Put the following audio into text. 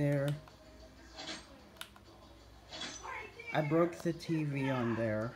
there. I broke the TV on there.